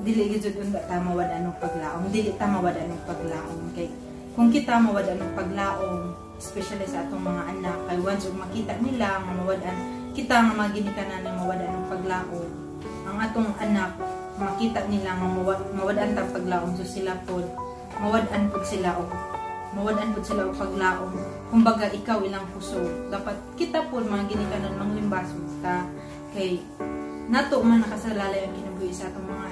dili gyud unda ta mawad anong paglaom dili ta mawad anong paglaom kay kung kita mawad anong paglaom especially sa atong mga anak kay once ug makita nila nga mawadan kita nga maginikanan ng mawad anong paglaom ang atong anak makita nila nga mawad mawadan ta paglaom so sila pod mawadan pud sila og mawadan pud sila og paglaom kumbaga ikaw ilang puso dapat kita pod mga ginikanan manglimbas ta. Kay nato man nakasalalay ang kinabuhi sa atong mga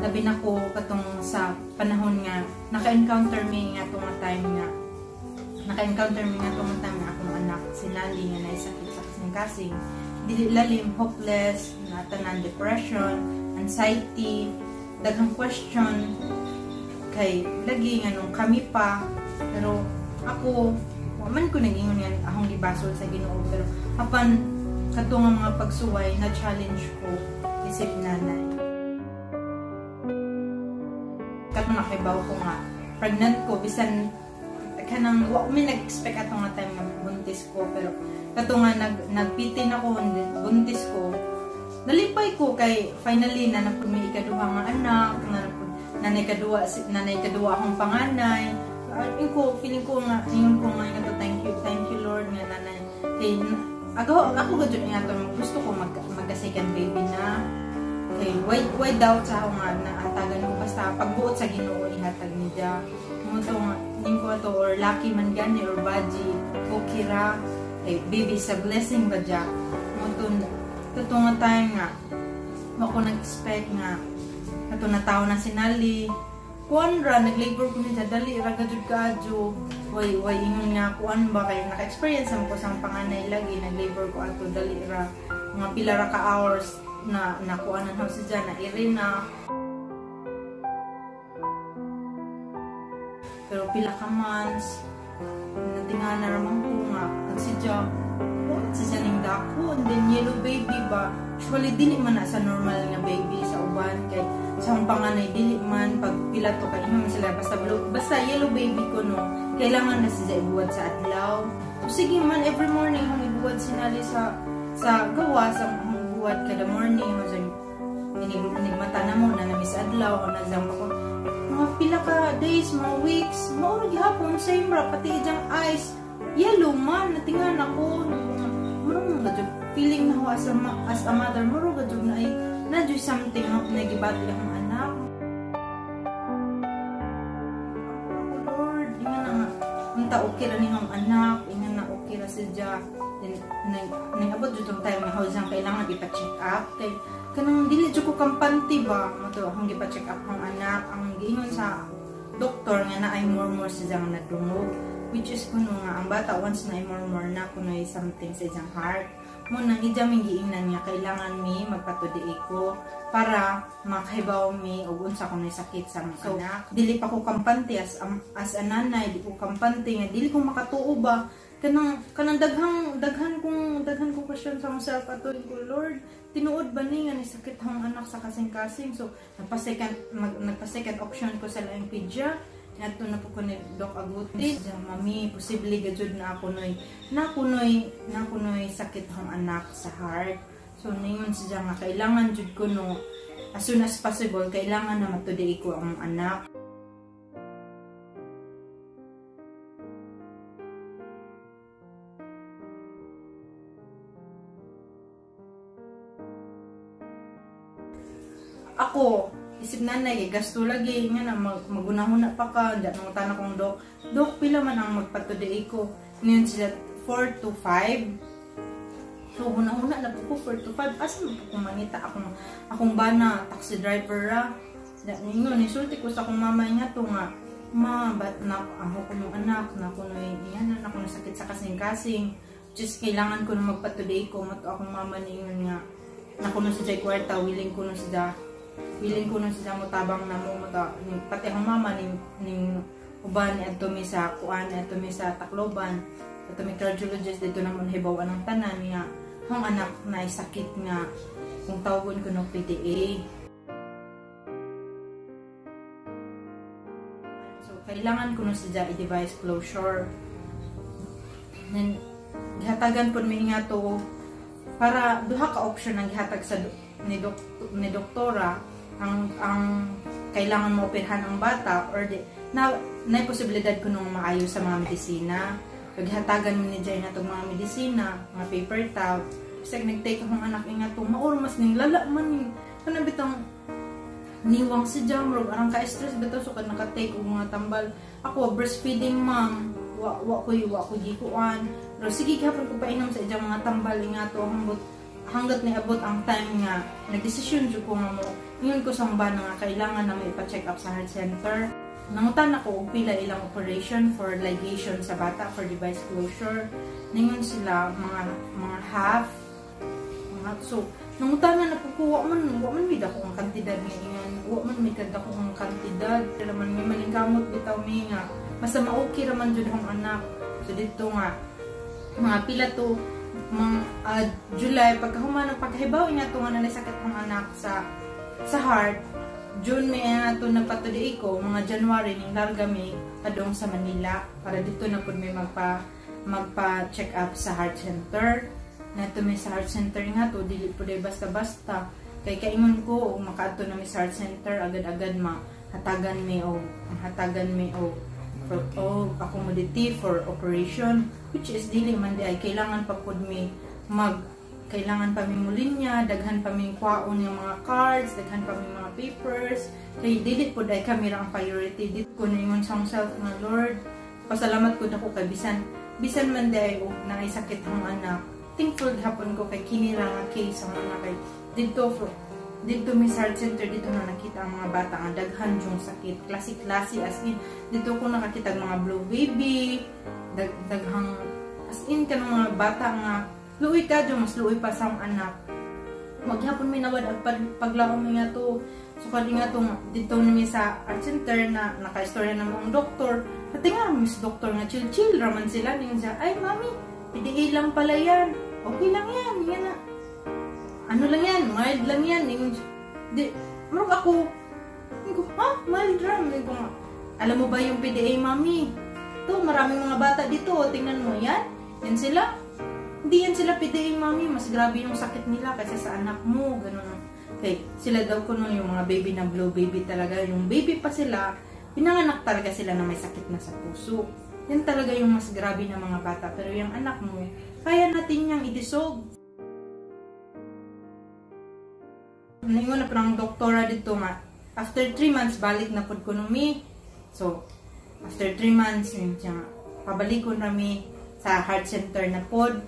labi na ko katong sa panahon nga naka-encounter mi nga itong time nga naka-encounter mi nga itong time nga akong anak si Nali nga naisakit sa kasing-kasing dili lalim hopeless natanan depression anxiety daghang question. Kay lagi nga nung kami pa pero ako man ko nagingon yan akong gibasol sa Ginoo pero apan kato nga mga pagsuway na challenge ko isip nanay kato nakibaw ko nga pregnant ko bisan kanang wa mi nag-expect ato nga time nga buntis ko pero kato nga nag nagpitin ako buntis ko. Nalipay ko kay finally na napud mi ikaduha nga anak na napud nanay kadua nanay kadua akong panganay. Uh, ko feeling ko nga ingon ko nga nga thank you thank you Lord nga nanay. Kay ako ako gadyo nga to gusto ko mag magka second baby na kay why why doubt sa ako nga na atagan ko? Basta pagbuot sa Ginoo ihatag ni Dia. Mo to nga ko to or lucky man gani or baji okay ra. Kay baby sa blessing ba dia? Mo to kato nga time nga ako nag-expect nga kato na tao na sinali kuan ra nag-labor ko ni dali ra gadud kadyo way way ingon nga kuan ba kay naka-experience ko sa panganay lagi nag-labor ko ato dali ra. Mga pila ra ka hours na nakuanan ho si Jan na Irina pero pila ka months natinga na ramang ko nga at si Jan what Jan yung dako and then yellow baby ba? Actually dili man na sa normal nga baby sa uban kay sa akong panganay dili man pag pila to kay imam sila basta basta yellow baby ko no kailangan na siya ibuwad sa adlaw. So, sige man every morning hong ibuwad sinali sa sa gawa sa buwad kada morning o sa inig, mata na mo na namis adlaw o na zang ako mga pila ka days mga weeks maurag hapon same ra pati ijang eyes yellow man natingan ako murag mga feeling na as a, as a mother murag na ay na do something ako na gibati akong anak. Lord, inga na nga, unta okay ra ning anak, inga na okay ra si Jack. Then, nang abot jud time nga hawsang kailangan ipa-check up. Kay kanang dili jud ko kampante ba? Mato akong gipa-check up ang anak ang giingon sa doktor nga na ay murmur sa jang nadungog. Which is kuno nga ang bata once na ay murmur na kuno something sa jang heart. Mo nang idaming giingnan nga kailangan mi magpatudi ko para makahibaw mi og unsa ko nay sakit sa mga so, anak. Dili pa ko kampante as um, as a nanay di ko kampante nga dili ko makatuo ba kanang kanang daghang daghan kong daghan kong question sa myself ato ko Lord tinuod ba ni nga sakit hang anak sa kasing-kasing so nagpa second mag, nagpa second option ko sa laing pidya Nato na po ko ni Doc Aguti. Diya, mami, posible gajud na ako noy, na ako na ako sakit hang anak sa heart. So, ningon siya nga, kailangan jud ko no, as soon as possible, kailangan na matuday ko ang anak. Nanay kay gasto lagi nga na mag, magunahuna pa ka diyan nang tanong kong dok. Dok pila man ang magpatuday ko? Niyon sila 4 to 5 so hunahuna na po ko 4 to 5 asa mo po mangita akong akong bana taxi driver ra? Ningon nisulti ko sa akong mama nga to nga ma bat na ako ko yung anak na ko na yan na ako sakit sa kasing-kasing. Just kailangan ko na magpatuday ko mato akong mama ningon nga. Na kuno sa jay kwarta willing ko na sa willing ko na sila mo tabang na mo mata pati ang mama ning ning uban ni adto mi sa kuan adto mi sa Tacloban adto mi cardiologist dito namon hibaw ang tanan niya hang anak na sakit nga kung tawagon ko no PDA so kailangan ko no siya i-device closure. Then gihatagan po mi nga to para duha ka option ang gihatag sa ni, dok, ni doktora ang ang kailangan mo operahan ang bata or di, na na posibilidad ko nung maayos sa mga medisina. Paghatagan mo ni Jay na itong mga medisina mga paper towel. Kasi nag-take akong anak nga to mauro mas ning lala man ni kanang bitang niwang si Jamrog arang ka-stress bitaw so kad naka-take og mga tambal ako breastfeeding mom wa wa ko wa ko gikuan. Pero sige gihapon ko painom sa ijang mga tambal nga to hambot hanggat ni abot ang time nga nagdesisyon jud ko nga mo ingon ko sa ba nga kailangan na may pa-check up sa heart center. Nangutan ako og pila ilang operation for ligation sa bata for device closure. Ningon sila mga mga half. Mga so nangutan na napukuha man wa man may dako ang kantidad nga ingon. Wa man may kada ko ang kantidad. Pero man may maningkamot bitaw mi nga. Basta ma-okay raman jud ang anak. So dito nga mga pila to mga uh, July pagkahuman ng pagkahibaw nga to nga nanay sakit ang anak sa sa heart June may ato nagpatuloy ko mga January ning larga mi kadong sa Manila. Para dito na pud may magpa magpa check up sa heart center. Nato may sa heart center nga to dili pud basta-basta. Kay kaingon ko og makaadto na mi sa heart center agad-agad ma hatagan mi og hatagan mi og for oh, accommodative for operation which is dili man di ay kailangan pa pud mi mag kailangan pa mi linya daghan pa mi kwaon yung mga cards daghan pa mi mga papers. Kay dili pud ay kami ra priority. Dit ko ningon sa self nga Lord pasalamat ko nako kay bisan bisan man di ay og naay sakit ang anak. Thankful hapon ko kay kini ra nga case ang anak. Kay dito dito may heart center dito na nakita ang mga bata nga daghan yung sakit. Klase-klase as in dito ko nakakita mga blue baby dag, daghang as in kanang mga bata nga luoy ka dyan mas luoy pa sa anak maghapon may nawad at pag, paglaom nga to so kadi nga to dito na sa heart center na naka-istorya na mga doktor pati nga miss doktor nga chill chill raman sila ning siya ay mami PDA lang pala yan okay lang yan yan na ano lang yan, mild lang yan. Yung, di, marag ako, ko, ha? Mild ram. Ko, alam mo ba yung PDA, mami? To, maraming mga bata dito. Tingnan mo, yan. Yan sila. Hindi yan sila PDA, mami. Mas grabe yung sakit nila kasi sa anak mo. Ganun. Okay, sila daw ko yung mga baby na blue baby talaga. Yung baby pa sila, pinanganak talaga sila na may sakit na sa puso. Yan talaga yung mas grabe na mga bata. Pero yung anak mo, kaya natin niyang idisog. Ningon na parang doktora dito nga. After 3 months, balik na pod ko mi. So, after 3 months, yun siya nga. Pabalik ko nami sa heart center na pod.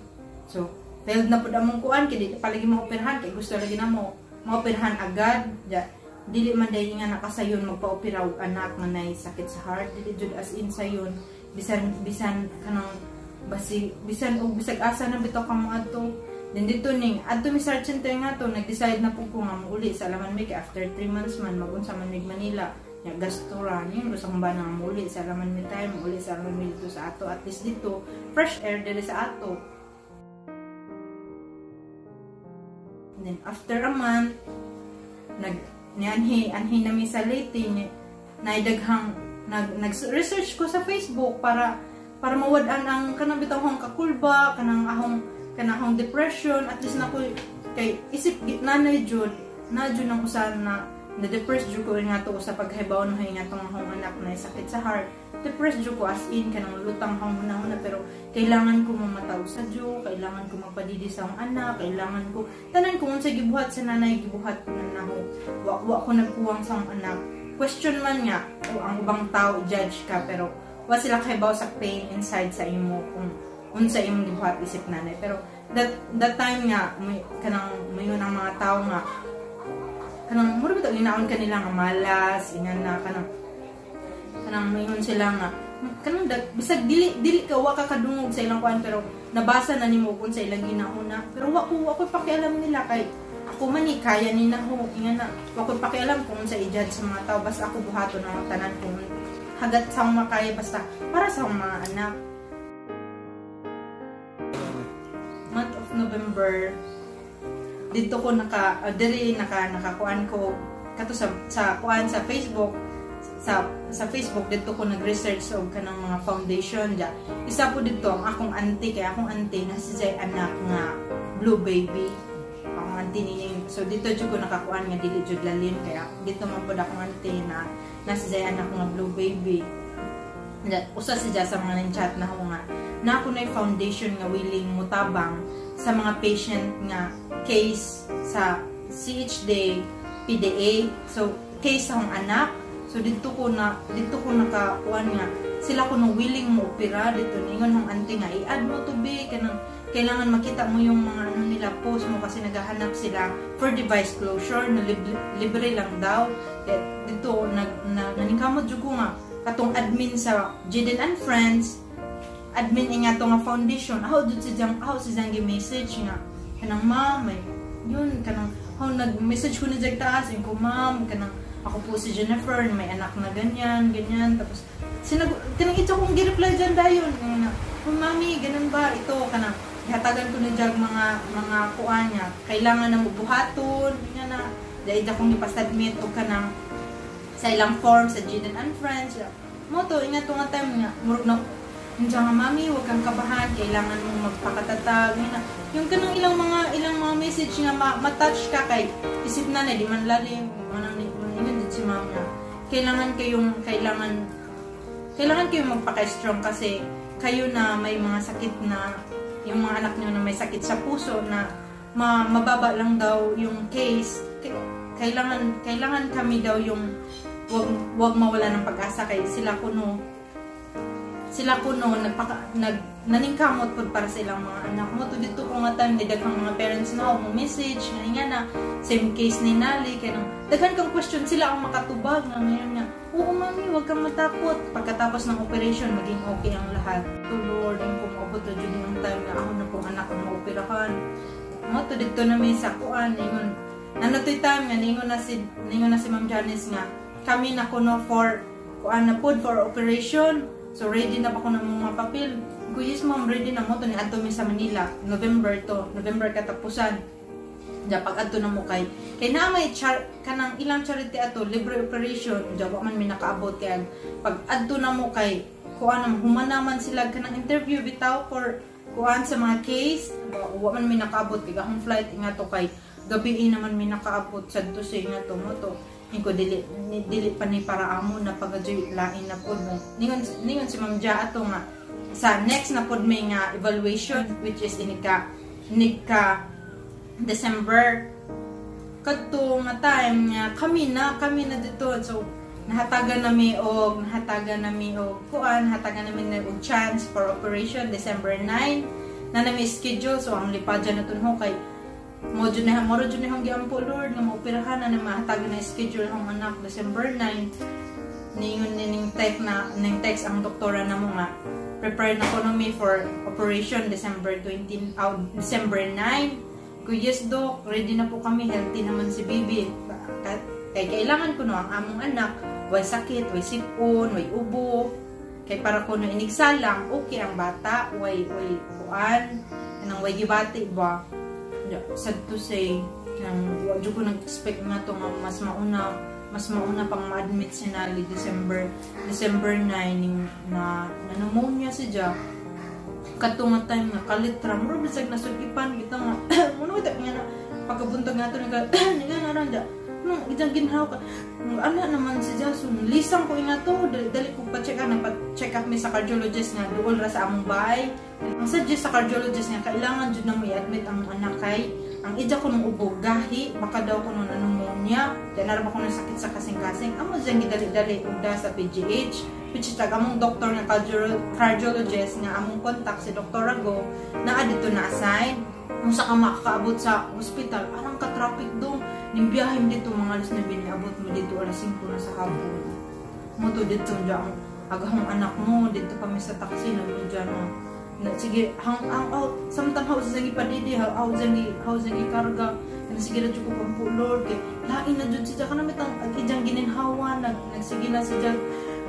So, failed na pod among kuan kay di palagi mo operahan kay gusto lagi na mo maoperahan agad. Ja, dili man dahil nga nakasayon magpa-opera og anak nga nay sakit sa heart dili jud as in sayon bisan bisan kanang basi bisan og bisag asa na bitaw ka mo adto Then dito ning adto mi center nga to nag-decide na po ko nga uli sa Alaman Mike after 3 months man magunsa man mig Manila. Ya gastura ni gusto kong ba nang muli sa Alaman mi time uli sa Alaman mi dito sa ato at least dito fresh air dili sa ato. And then after a month nag nianhi anhi na mi sa Leyte ni naidaghang nag nag-research ko sa Facebook para para mawad-an ang kanang bitawhang kakulba kanang ahong kanahong depression at least nako kay isip nanay jud na jud nang usan na na depressed jud ko nga to sa paghibaw no nga tong akong anak na sakit sa heart. Depressed jud ko as in kanang lutang hang hunahuna pero kailangan ko mamataw sa Diyo kailangan ko magpadidi sa akong anak kailangan ko tanan ko unsa gibuhat sa nanay gibuhat ko na naho wa, wa ko nagkuwang sa akong anak. Question man nga o ang ubang tao judge ka pero wa sila kahibaw sa pain inside sa imo kung unsa imong gibuhat isip nanay. Pero that that time nga may kanang mayon ang mga tao nga kanang mura bitaw inaon kanila nga malas ingan na kanang kanang mayon sila nga kanang da, bisag dili dili ka wa ka kadungog sa ilang kuan pero nabasa na nimo kun sa ilang ginauna pero wa ko wa ko pakialam nila kay ako man ni kaya ni na ho ingan na. Wa ko pakialam kung sa i-judge sa mga tao basta ako buhaton ang tanan kung hagat sa makaya basta para sa mga anak. Month of November dito ko naka uh, diri naka nakakuan ko kato sa sa kuan sa Facebook sa sa Facebook dito ko nag-research og kanang mga foundation ja isa po dito ang akong auntie kay akong auntie na si Jay anak nga blue baby. Akong auntie yung So dito jud ko nakakuan nga dili jud lalim kaya dito man pud ako ante na nasa jay anak ko nga blue baby. Usa siya sa mga chat na ako nga na ako na foundation nga willing mutabang sa mga patient nga case sa CHD, PDA, so case akong anak. So dito ko na dito ko nakakuan nga. Sila ko no willing mo opera dito ningon hong ante nga i-add mo to be. Kanang kailangan makita mo yung mga ano nila post mo kasi naghahanap sila for device closure na libre, libre lang daw. Dito nag na, naningkamot ko nga katong admin sa Jaden and Friends admin nga to nga foundation. How jud si jang how si jang message nga kanang ma'am may yun kanang how nag message ko ni jag taas ko ma'am kanang ako po si Jennifer may anak na ganyan ganyan. Tapos sinag kanang ito kong gi-reply dyan dayon nga oh, mami ganun ba? Ito kanang ihatagan ko ni Jag mga mga kuan niya. Kailangan na buhaton niya na dahil akong ipasubmit o kanang sa ilang form sa Jaden and Friends mo to ingat nga time nga murag na hindi nga mami wag kang kabahan kailangan mong magpakatatag. Na. Yung kanang ilang mga ilang mga message nga ma matouch ka kay isip na na di man lalim manang ingon din si ma'am na kailangan kayong kailangan kailangan kayong magpaka-strong kasi kayo na may mga sakit na yung mga anak niyo na may sakit sa puso na ma mababa lang daw yung case. Kailangan kailangan kami daw yung wag wag mawala ng pag-asa kay sila kuno sila kuno nagpaka nag naningkamot pud para sa ilang mga anak mo. To dito ko nga time daghang mga parents na mo message nga nga na same case ni Nali kay nang daghan kang question sila ang makatubag nga ngayon nga oo mami wag kang matakot pagkatapos ng operation maging okay ang lahat. To Lord ang kumabot to jud yung time na ako na pong anak ang maoperahan. Mo to dito na may sakuan ingon nanatoy time nga ningon na si ningon na si Ma'am Janice nga kami na kuno for kuan na pud for operation So, ready na ba ko ng mga papel? Ko, yes ma'am, ready na mo to ni Ato sa Manila. November to. November katapusan. Ja, pag ato na mo kay. Kay na may char, kanang ilang charity ato, libre operation. Ja, man mi nakaabot kay pag adto na mo kay, kuan nam humanaman sila kanang interview bitaw for kuan sa mga case. Wa man mi nakaabot kay akong flight nga to kay gabi naman mi nakaabot sa to sa nga to mo to ko dili dili pa ni para amo na pagajoy lain na pod mo. Ningon ningon si Ma'am Ja ato nga sa next na pod may nga evaluation which is inika nika December. Kadto nga time nga kami na kami na dito. So nahatagan nami og nahatagan nami og kuan nahatagan nami og chance for operation December 9 na nami schedule so ang lipadya na tunho kay mo jud na mo jud na giampo Lord nga maoperahan na mahatag na schedule ang anak December 9 ningon ning text na ning text ang doktora na mo nga prepare na ko me for operation December 20 uh, December 9 ko yes doc ready na po kami healthy naman si baby. Kay kailangan ko no ang among anak way sakit way sipon way ubo. Kay para ko no inigsalang okay ang bata way way kuan nang way gibati ba sad to say nang wadyo ko nag-expect nga to nga mas mauna mas mauna pang ma-admit si Nali December December 9 ning na, na pneumonia si Ja. Katunga time nga kalitra mo bisag nasugipan kita nga mo ta nga na pagkabuntag nga to nga nga na randa nung itang ginhaw ka. Ano naman si Jason lisang ko nga to dali, dali ko pa check up nagpa check up mi sa cardiologist nga duol ra sa among bahay. Ang suggest sa cardiologist nga kailangan jud na mo i-admit ang anak kay ang ija ko nung ubog gahi baka daw ko nung pneumonia dan ara ko nung sakit sa kasing-kasing amo dyan gidali-dali ugda sa PGH which is among doktor nga cardiologist nga among contact si Dr. Rago na adito na assign. Kung sa ka makakaabot sa hospital arang ka traffic dong ning biyahe dito mga alas na biniabot mo dito alas 5 na sa hapon mo to dito dyan agahong anak mo dito kami sa taxi na mo dyan na sige hang hang out. Samtang house sa padidi how how zangi how zangi karga? Na sige na jud ko pang Lord kay lain na jud siya kana mitang ijang gininhawa nag nagsige na siya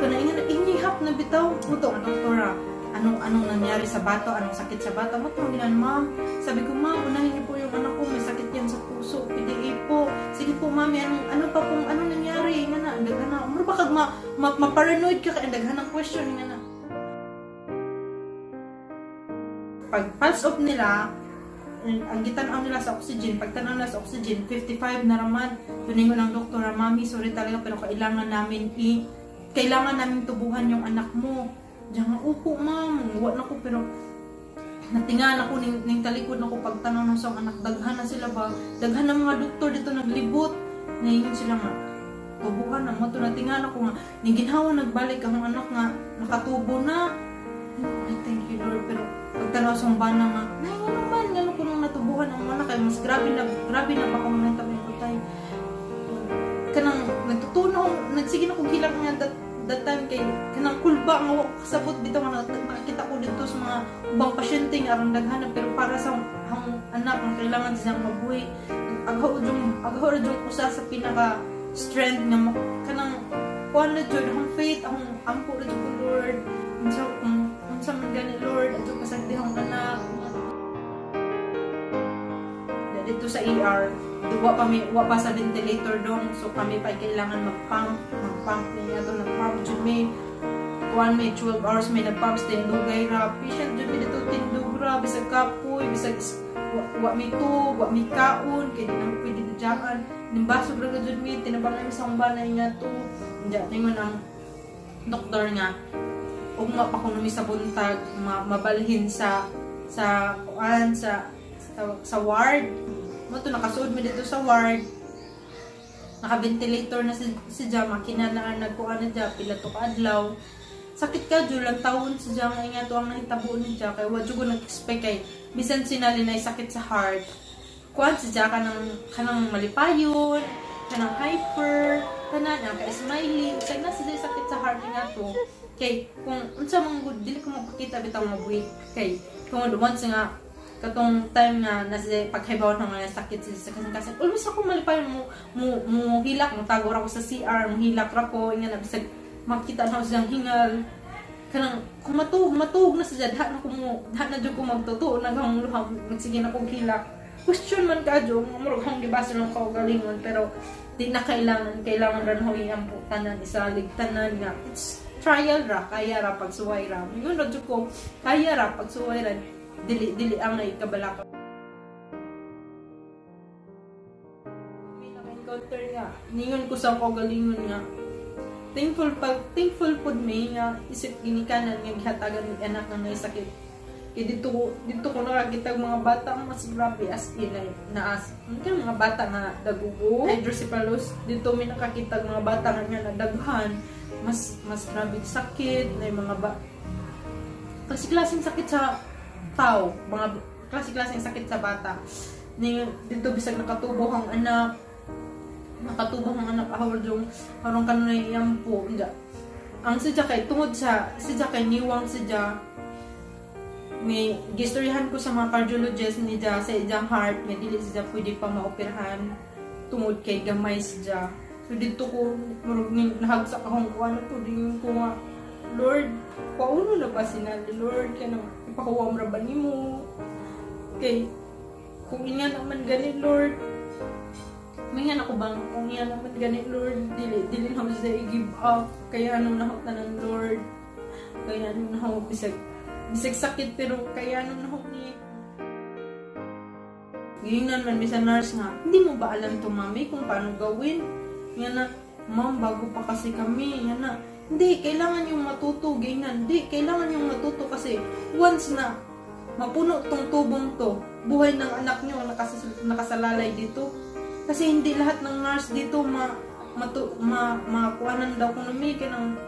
kana ingon inihap na bitaw. Mo to doktora anong anong nangyari sa bato, anong sakit sa bato. Ba't mo ginan, ma'am? Sabi ko, ma'am, unahin niyo po yung anak ko, may sakit yan sa puso, PDA po. Sige po, ma'am, anong, ano pa pong, anong nangyari? Nga na, daghan na. Umar ba kag ma, ma, ma-paranoid ka, kaya daghan ng question, nga na. Pag pulse off nila, ang gitanaw nila sa oxygen, pag tanaw nila sa oxygen, 55 na raman. Tuningon ng doktor na, Mami, sorry talaga, pero kailangan namin i kailangan namin tubuhan yung anak mo. Diyan nga, upo ma'am, wa na ko, pero natingan ako ning, ning talikod na ko pagtanaw ng sa anak, daghan na sila ba? Daghan na mga doktor dito naglibot. Ngayon sila nga, tubuhan na mo, to natingan ako nga, ning ginhawa nagbalik ang anak nga, nakatubo na. Ay, thank you Lord, pero pagtanaw sa bana nga, nay, ano man, ko nung natubuhan ang anak, kay mas grabe na, grabe na baka nang tabi ko tayo. Kanang, nagtutunaw, nagsige na kong hilang nga that, time kay kanang kulba nga wako kasabot dito nga nakita ko dito sa mga ubang pasyente nga aron daghanan pero para sa ang anak nga kailangan silang mabuhi. Agaw jung agaw jung usa sa pinaka strength nga mo kanang kuan na jud ang faith ang ampo na jud Lord. Unsa kung unsa man gani Lord? Ato pasagdi ang anak dito sa ER wa pa mi wa pa sa ventilator dong so kami pa kailangan mag-pump mag-pump niya to nag-pump jud mi. Kuan may 12 hours may nag-pump din dugay ra patient jud mi dito tindog ra bisag kapoy bisag wa, wa mi tub wa mi kaon kay di na pwede dijaan. Nimbasog ra jud mi tinabang mi sa umbanay nga to. Nya ningon ang doktor nga ug nga pa kuno mi sa buntag ma, mabalhin sa sa kuan sa sa, ward. Mo to nakasuod mi dito sa ward? Naka-ventilator na si, si Jama kinanaan nagkuan na dya pila to kaadlaw sakit ka jud lang tawon si Jama nga to ang nahitabo ni Jama kay wa jud ko nag-expect. Kay bisan sinali na sakit sa heart. Kuan si Jama kanang kanang malipayon kanang hyper tanan nga kay smiley. Usay na siya sakit sa heart nga to. Kay kung unsa man gud dili ko mapakita bitaw mabuhi. Kay kung once nga katong time nga nasa paghibaw ng mga sakit sa kasi kasi always ako malipay mo mo mo hilak. Mo tago ra ko sa CR mo hilak ra ko. Nga na bisag makita na siyang hingal. Kanang kung matug matug na sa diha na ko mo diha na jud ko magtuto. Naghang luha magsige na kog hilak. Question man ka jo. Murag hang gibasa lang ko galingon pero di na kailangan kailangan ran ho iyang tanan isalig tanan nga. It's trial ra kaya ra pagsuway ra. Yun ra jud ko kaya ra pagsuway ra dili dili ang ay kabalaka. May naka-encounter nga. Ningon ko sa ko galingon nga. Thankful pag thankful pud may nga isip ginikanan nga gihatagan ni anak nga may sakit. Kay dito ko dito ko nakakita mga bata mas grabe as in ay naas. Ang mga bata nga dagugo. Hydrocephalus. Dito may nakakita mga bata nga nga nadaghan. Mas mas grabe sakit na mga ba kasi klaseng sakit sa tao, mga klase-klaseng sakit sa bata. Ni dito bisag nakatubo ang anak, nakatubo ang anak ahol yung harong kanunay yampo. Ija. Ang sidya kay tungod sa sidya kay niwang sidya ni gistoryahan ko sa mga cardiologist ni ja sa ijang heart nga dili siya pwede pa maoperahan tungod kay gamay siya. So dito ko murag ni nahagsak akong kuan ko din ko nga Lord, pauno na ba sinali Lord kaya naman ipakuwam ra ba nimo kay kung inya naman gani Lord. May ako bang kung inya naman gani Lord dili dili na sa i-give up. Kaya nahot na ng Lord. Kaya anong nahot bisag bisag sakit pero kaya anong nahot ni Gingan man bisa nurse nga, hindi mo ba alam to mami kung paano gawin? Yan na, ma'am, bago pa kasi kami. Yan na, hindi, kailangan yung matuto, ganyan. Hindi, kailangan yung matuto kasi once na mapuno tong tubong to, buhay ng anak nyo nakas nakasalalay dito. Kasi hindi lahat ng nurse dito ma, matu, ma, makuanan daw kung may kanang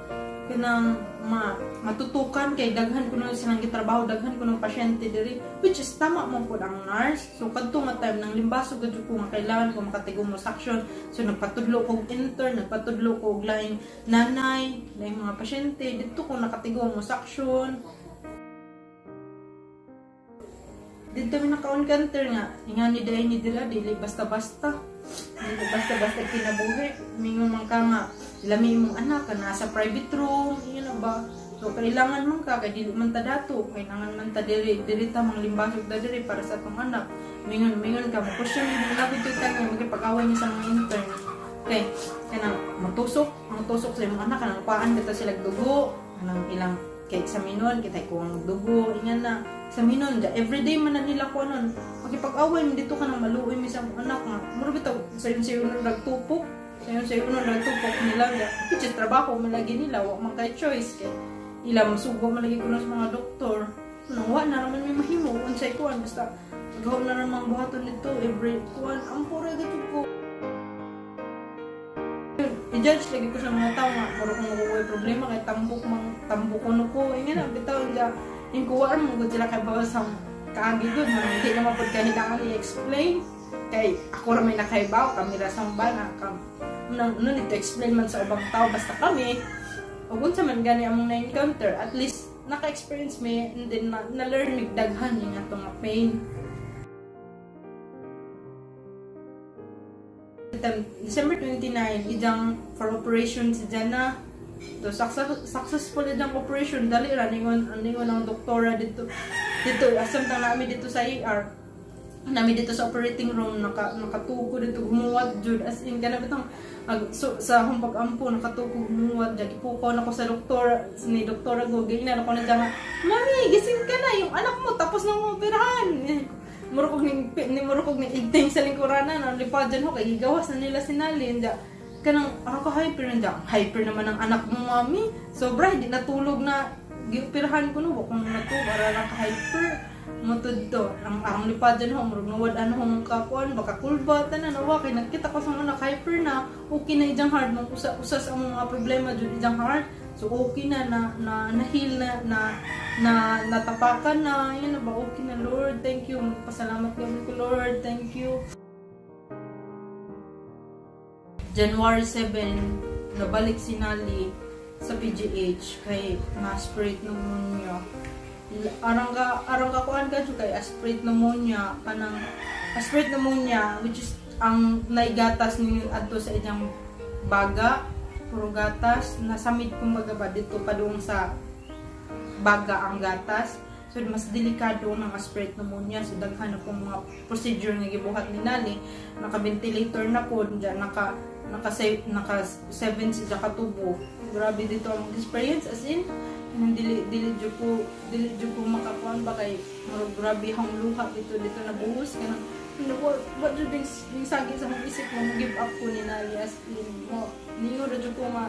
kanang ma, matutukan kay daghan ko na silang gitrabaho daghan ko ng pasyente diri which is tama mo po ang nurse. So kadto nga time nang limbaso gud ko nga kailangan ko makatigom mo suction so nagpatudlo kog intern nagpatudlo kog laing nanay laing mga pasyente. Dito ko nakatigom mo suction dito mi naka-encounter nga ingani dai ni dila dili basta-basta. Basta-basta kinabuhi. Mingon man ka nga lami mong anak ka nasa private room yun ba? So kailangan man ka kay dili man ta dato kailangan man ta diri diri ta mang limbasog da diri para sa tong anak. Mingon mingon ka mo question ni na gud ka nga magipag-away niya sa mga intern. Okay kanang matusok ang tusok sa imong anak kanang paan kita sila dugo kanang ilang kay sa minon kitay kung dugo ingan na. Sa minon ja everyday man na nila ko anon makipag-away mo dito ka nang maluoy mi sa akong anak nga. Muro bitaw sayo na nagtupok sayon sayo na nagtupok nila. Is trabaho man lagi nila. Wa man kay choice. Kay ila masugo man lagi kuno sa mga doktor. Nang wa na naman may mahimo. Unsay kuan basta gaw na naman buhaton nito. Every kuan ampura gato ko. I-judge lagi ko sa mga tao nga puro kung makukuha problema kay tambok mang tambok ko ko ingin na bitaw ja in kuwaan mo gud sila kay bawas ang kaagi gud man hindi na mapud kahilangan i-explain. Kay ako ra may nakaibaw kami ra sang bana kam nang no need to explain man sa ubang tao basta kami ug unsa man gani among na-encounter at least naka-experience me and then na, na-learn mig daghan yung atong pain December 29, ijang for operation si Jana. To success, successful ijang operation dali ra ningon ningon ang doktora dito. Dito asam ta nami dito sa ER. Nami dito sa operating room naka nakatuko dito gumuwat jud as in kana bitong ag, so, sa akong pag-ampo nakatuko gumuwat jud ipukaw nako sa doktor ni doktora go ganyan ako na diyan Mami, gising ka na yung anak mo tapos nang operahan. Murukog ni ni murukog ni igting sa lingkuranan ang lipadan ho kay gawas na nila sinalin da kanang ako hyper nda hyper naman ang anak mo mami. Sobra hindi natulog na giupirahan ko no kung para lang ka hyper matud to ang arang lipadan ho murug nawad ano hong kakuan baka kulba tanan nawa kay nakita ko sa anak hyper na okay na ijang hard. Mong usa usas ang mga problema jud ijang hard. So okay na na na na-heal na na na natapakan na. Yun na ba? Okay na Lord. Thank you. Pasalamat kami ko Lord thank you. January 7 nabalik si Nali sa PGH kay na-aspirate pneumonia arang ka arang ka kuan ka kay aspirate pneumonia kanang aspirate pneumonia which is ang naigatas ni adto sa inyang baga puro gatas nasamid kumbaga ba dito padung sa baga ang gatas. So mas delikado ng aspirate pneumonia. So daghan na pong mga procedure nga gibuhat ni Nani. Naka ventilator na po diyan naka naka naka 7 sa katubo grabe dito ang experience as in dili dili jud ko dili jud ko makakuan ba kay murag grabe hang luha dito dito nabuhos kanang what, what jud yung sagi sa mong isip mo give up ko ni Nali as in mo ningon ra jud ko nga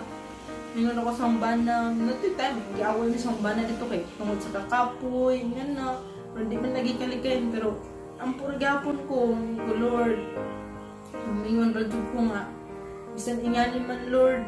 ningon ako sa bana nato time giaway mi sa bana dito kay tungod sa kakapoy ngan na pero di man lagi kalikayin pero ang purgapon ko ko Lord ningon ra jud ko nga bisan ingani man Lord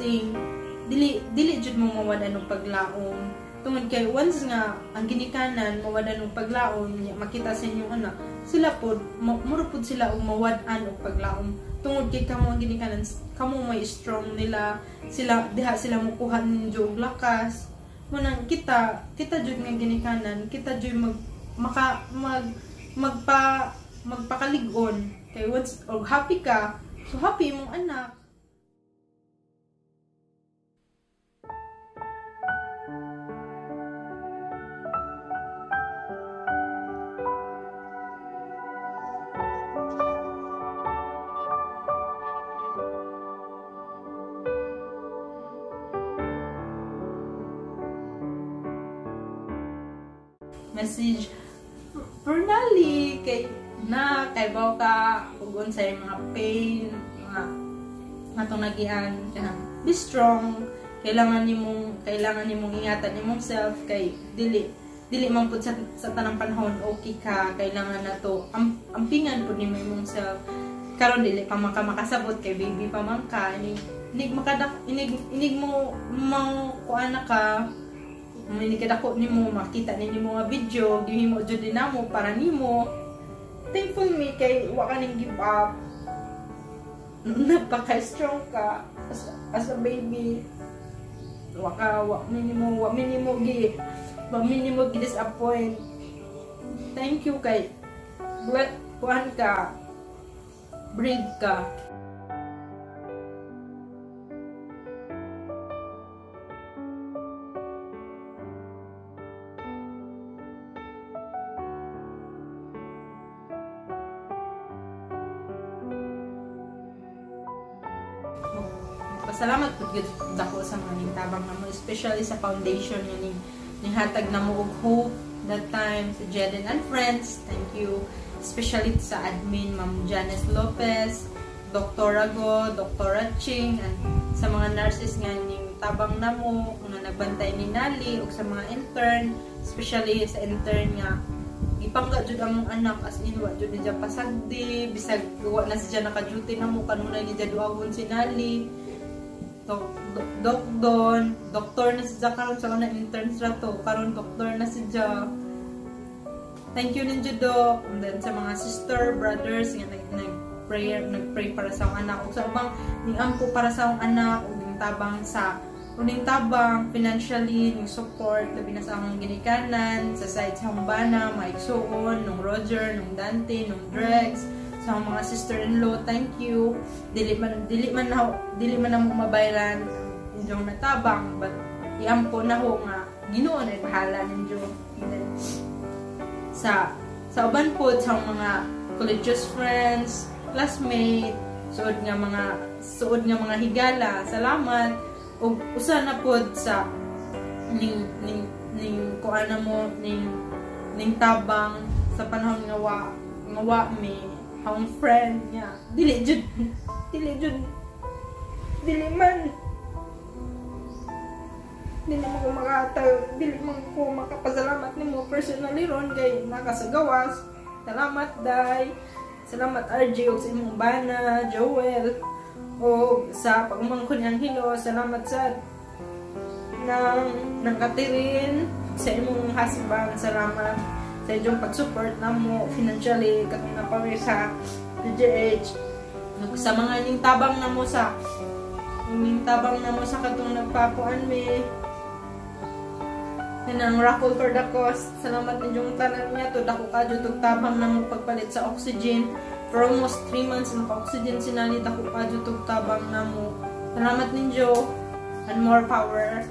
kasi dili dili jud mo mawala ng paglaom. Tungod kay once nga ang ginikanan mawada ng paglaom makita sa inyong anak sila pod muro pod sila og mawad-an og paglaom. Tungod kay kamo ang ginikanan kamo may strong nila sila diha sila mukuha ninyo og lakas. Manang kita kita jud nga ginikanan kita jud mag maka mag magpa magpakalig-on. Kay once og happy ka so happy imong anak ug unsay mga pain mga atong nagian kanang be strong. Kailangan nimong kailangan nimong ingatan imong self kay dili dili man pud sa, sa tanang panahon okay ka kailangan na to am, ampingan pud nimo imong self. Karon dili pa man ka makasabot kay baby pa man ka inig inig makadak inig inig mo mo kuan ka. Manikadako ni mo, makita ni mo nga video, gihimo jud din namo para nimo. Thankful me kay wa ka ning give up. Napaka-strong ka as, as a baby. Wa ka, wa minimo, wa minimo gi, wa minimo gi disappoint. Thank you kay kuan ka, brave ka. Especially sa foundation nga ni ning hatag namo og hope that time sa Jeden and friends. Thank you. Especially sa admin Ma'am Janice Lopez, Dr. Rago, Dr. Ching, and sa mga nurses nga ning tabang namo nga nagbantay ni Nali ug sa mga intern, especially sa intern nga ipangga jud ang anak as in wa jud niya pasagdi bisag wa na siya naka-duty na mo kanunay ni duawon si Nali Dok, dok don, doktor na siya karon sa una interns ra to, karon doktor na siya. Thank you ninyo dok. And then sa mga sister, brothers nga nag nag prayer, nag-pray para sa anak. Ug sa ubang ni ampo para sa anak ug tabang sa uning tabang financially ning support labi na sa akong ginikanan sa side sa Humbana, Mike Soon, nung Roger, nung Dante, nung Drex, sa mga sister-in-law, thank you. Dili man dili man na dili man na mo mabayaran inyong natabang but iampo na ho nga Ginoo na bahala ninyo. Sa sa uban po sa mga collegious friends, classmate, suod nga mga suod nga mga higala, salamat ug usa na pod sa ning ning ning kuana mo ning ning tabang sa panahon nga wa nga wa mi ang friend niya. Dili jud dili jud dili man. Dili man ko makataw dili man ko makapasalamat nimo personally ron kay nakasagawas. Salamat day. Salamat RJ og sa imong bana Joel o sa pagmangkon ang hilo. Salamat sa nang nang katirin sa imong husband. Salamat sa inyong pag-support na mo financially katong na pa sa DJH sa mga ning tabang na mo sa ning tabang na mo sa katong nagpakuan mi. Ng raffle for the cost. Salamat ninyong tanan niya. To dako ka jud tabang na mo pagpalit sa oxygen. For almost 3 months naka oxygen sinali dako ka jud tabang na mo. Salamat ninyo. And more power